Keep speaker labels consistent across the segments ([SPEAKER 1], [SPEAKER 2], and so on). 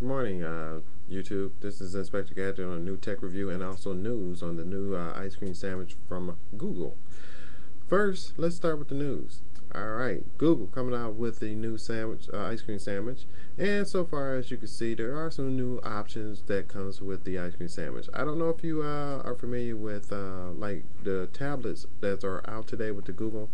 [SPEAKER 1] Good morning, uh, YouTube. This is Inspector Gadget on a new tech review and also news on the new uh, ice cream sandwich from Google. First, let's start with the news. All right, Google coming out with the new sandwich, uh, ice cream sandwich, and so far as you can see, there are some new options that comes with the ice cream sandwich. I don't know if you uh, are familiar with uh, like the tablets that are out today with the Google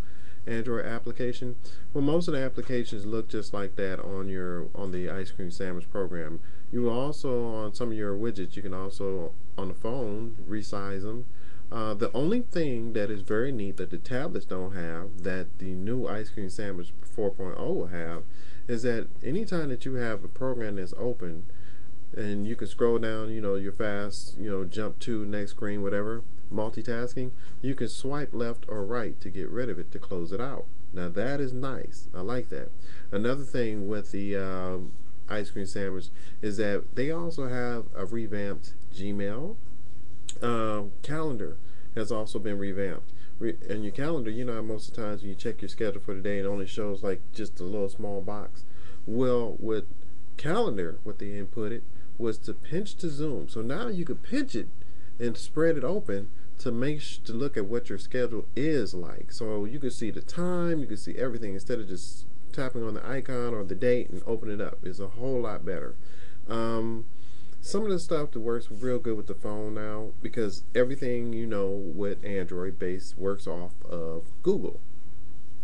[SPEAKER 1] Android application. Well, most of the applications look just like that on your on the ice cream sandwich program. You also on some of your widgets, you can also on the phone resize them. Uh, the only thing that is very neat that the tablets don't have that the new ice cream sandwich 4.0 will have is that anytime that you have a program that's open and you can scroll down, you know, your fast, you know, jump to next screen, whatever, multitasking, you can swipe left or right to get rid of it to close it out. Now that is nice. I like that. Another thing with the um, ice cream sandwich is that they also have a revamped Gmail um, calendar has also been revamped. Re- and your calendar, you know, most of the times when you check your schedule for the day, it only shows like just a little small box. Well, with calendar, what they inputted was to pinch to zoom. So now you could pinch it and spread it open to make sh- to look at what your schedule is like. So you can see the time, you can see everything instead of just tapping on the icon or the date and open it up. It's a whole lot better. Um, some of the stuff that works real good with the phone now because everything you know with Android base works off of Google.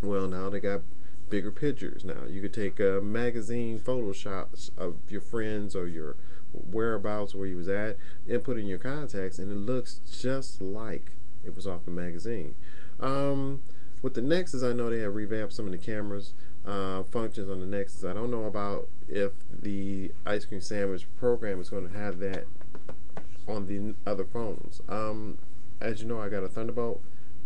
[SPEAKER 1] Well, now they got bigger pictures now. You could take a magazine photoshops of your friends or your whereabouts where you was at and put in your contacts and it looks just like it was off the magazine. Um, with the Nexus, I know they have revamped some of the cameras uh, functions on the Nexus. I don't know about if the ice cream sandwich program is going to have that on the other phones. Um, as you know, I got a Thunderbolt.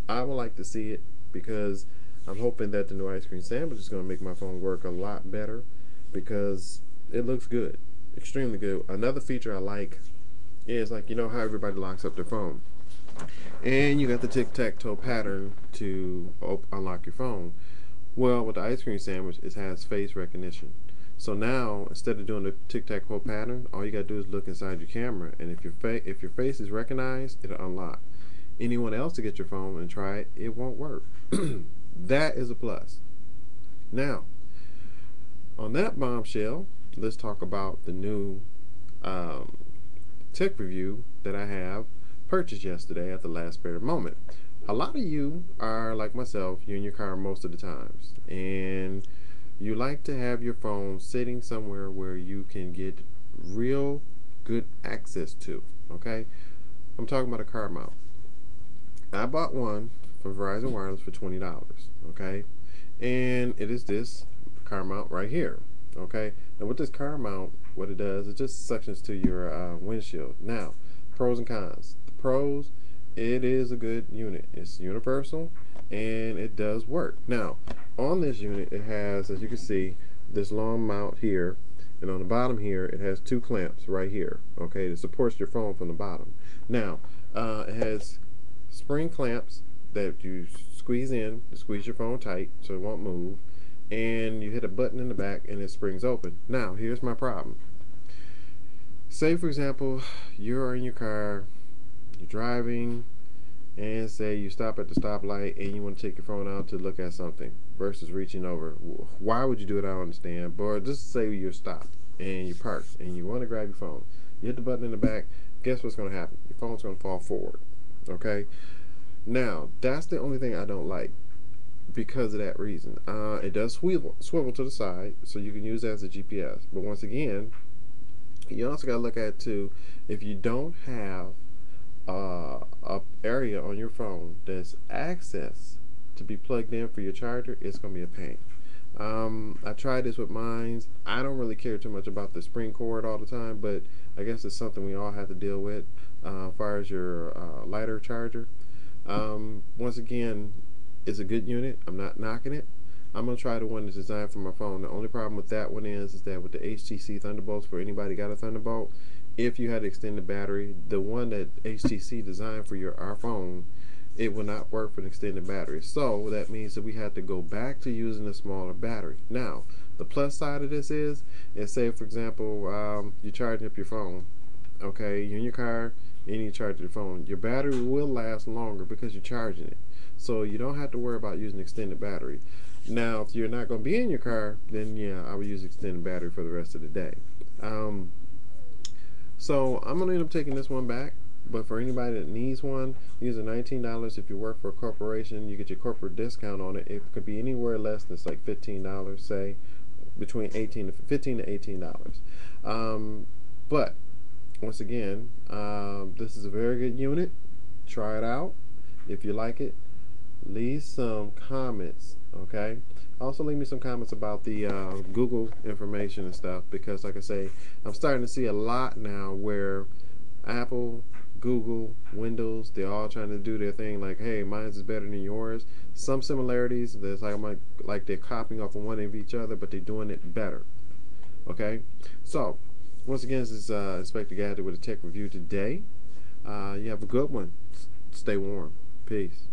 [SPEAKER 1] I would like to see it because I'm hoping that the new ice cream sandwich is going to make my phone work a lot better because it looks good extremely good. Another feature I like is like you know how everybody locks up their phone, and you got the tic-tac-toe pattern to unlock your phone. Well, with the ice cream sandwich, it has face recognition. So now, instead of doing the tic-tac-toe pattern, all you gotta do is look inside your camera, and if your face if your face is recognized, it'll unlock. Anyone else to get your phone and try it, it won't work. that is a plus. Now, on that bombshell, let's talk about the new um, tech review that I have purchased yesterday at the last spare moment. A lot of you are like myself, you're in your car most of the times, and you like to have your phone sitting somewhere where you can get real good access to. Okay, I'm talking about a car mount. I bought one from Verizon Wireless for twenty dollars. Okay, and it is this car mount right here. Okay, now with this car mount, what it does, it just suctions to your uh, windshield. Now, pros and cons. The pros, it is a good unit. It's universal and it does work. Now, on this unit, it has, as you can see, this long mount here, and on the bottom here, it has two clamps right here. Okay, it supports your phone from the bottom. Now, uh, it has spring clamps that you squeeze in to squeeze your phone tight so it won't move and you hit a button in the back and it springs open. Now, here's my problem. Say, for example, you're in your car, you're driving, and say you stop at the stoplight and you want to take your phone out to look at something versus reaching over. Why would you do it? I don't understand. But just say you're stopped and you're parked and you want to grab your phone. You hit the button in the back. Guess what's going to happen? Your phone's going to fall forward. Okay? Now, that's the only thing I don't like because of that reason. Uh, it does swivel, swivel to the side, so you can use that as a GPS. But once again, you also got to look at too, if you don't have uh, a area on your phone that's access to be plugged in for your charger, it's going to be a pain. Um, I tried this with mines. I don't really care too much about the spring cord all the time, but I guess it's something we all have to deal with uh, as far as your uh, lighter charger. Um, once again, it's a good unit. I'm not knocking it. I'm gonna try the one that's designed for my phone. The only problem with that one is, is that with the HTC Thunderbolts, for anybody got a Thunderbolt, if you had to extend the battery, the one that HTC designed for your our phone, it will not work for an extended battery. So that means that we have to go back to using a smaller battery. Now, The plus side of this is, is say for example, um, you're charging up your phone. Okay, you're in your car and you charge your phone. Your battery will last longer because you're charging it. So you don't have to worry about using extended battery. Now, if you're not going to be in your car, then yeah, I would use extended battery for the rest of the day. Um, so I'm going to end up taking this one back. But for anybody that needs one, these are $19. If you work for a corporation, you get your corporate discount on it. It could be anywhere less than like $15, say, between 18 to 15 to $18. Um, but once again, um, this is a very good unit. Try it out. If you like it, leave some comments. Okay. Also, leave me some comments about the uh, Google information and stuff because, like I say, I'm starting to see a lot now where Apple Google, Windows, they're all trying to do their thing like, hey, mine's is better than yours. Some similarities, there's like like they're copying off of one of each other, but they're doing it better. Okay? So, once again, this is uh, Inspector Gadget with a tech review today. Uh, you have a good one. Stay warm. Peace.